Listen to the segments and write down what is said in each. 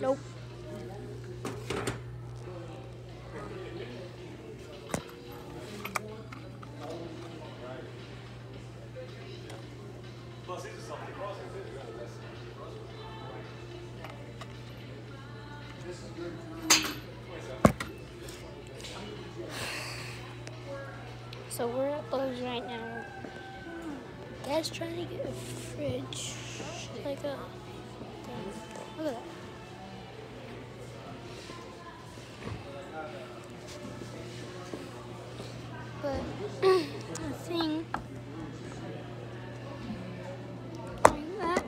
Nope. So we're at Lowe's right now. Dad's trying to get a fridge, like a. Look at that. But the thing like that.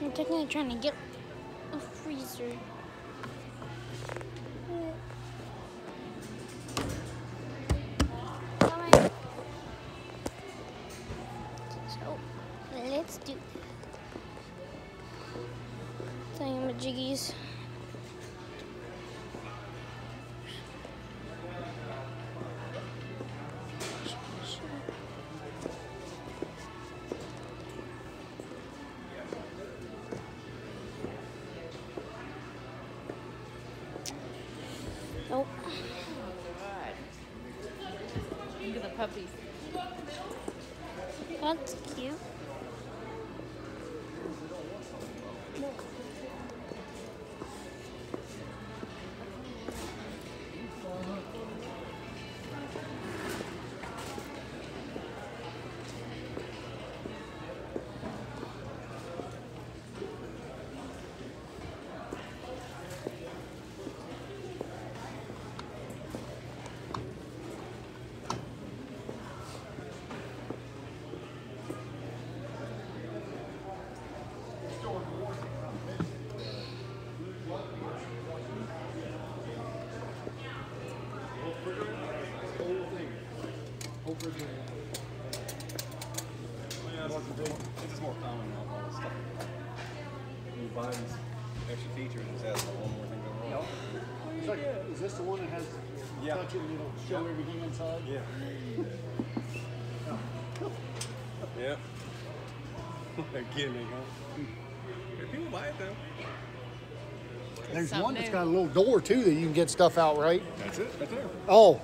I'm technically trying to get a freezer. That. Thingamajiggies. Nope. Look at the puppies. That's cute. It's just more common now, all this stuff. You buy these extra features, it just has one more thing going on. It's like, is this the one that has Yeah. touch it and it'll show Yeah. everything inside? Yeah. Yep. A gimmick, huh? People buy it though. There's Something one that's new. got a little door too that you can get stuff out, right? That's it, right there. Oh,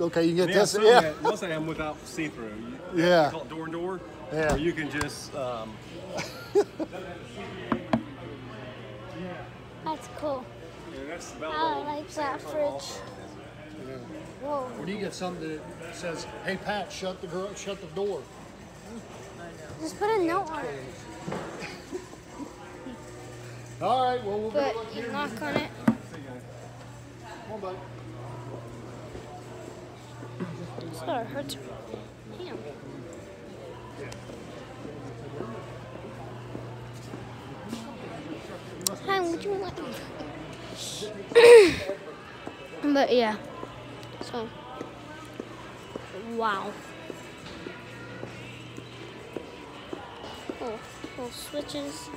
okay, you can get they this. some Yeah, that- Most of them without see-through. You- Yeah. Call it door and door. Yeah. Or you can just, um, That's cool. yeah, that's about I like that fridge. Whoa. or do you get something that says, "Hey Pat, shut the girl, shut the door." Just put a note on it. All right, well we'll But go look you here. knock on it. Come on, bud. It's gotta hurt. Damn. Hi, would you but yeah. So. Wow. Oh, switches.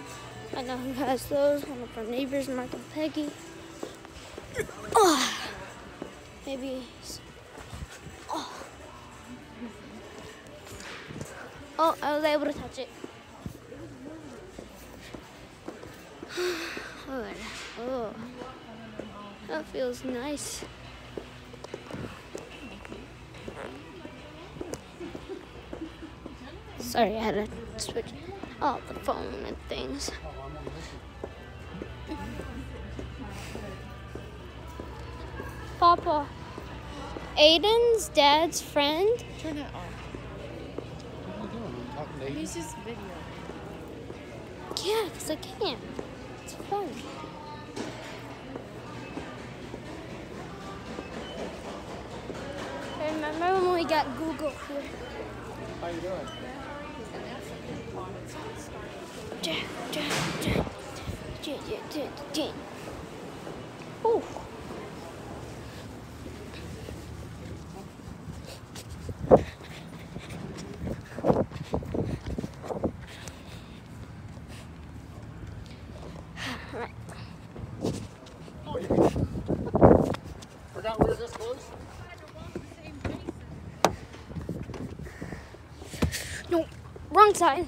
I know who has those. One of our neighbors, and Peggy. Oh, maybe. Oh, I was able to touch it. Good. Oh, that feels nice. Sorry, I had to switch off the phone and things. Papa, Aiden's dad's friend. Turn it off. What are you doing? You talking to? He's just video. Yeah, because I can. It's fun. I remember when we got Google here. How you doing? Ja, ja, ja. Ja, ja, ja, ja. Ooh. Alright. Oh, you forgot we were this close. No, wrong side.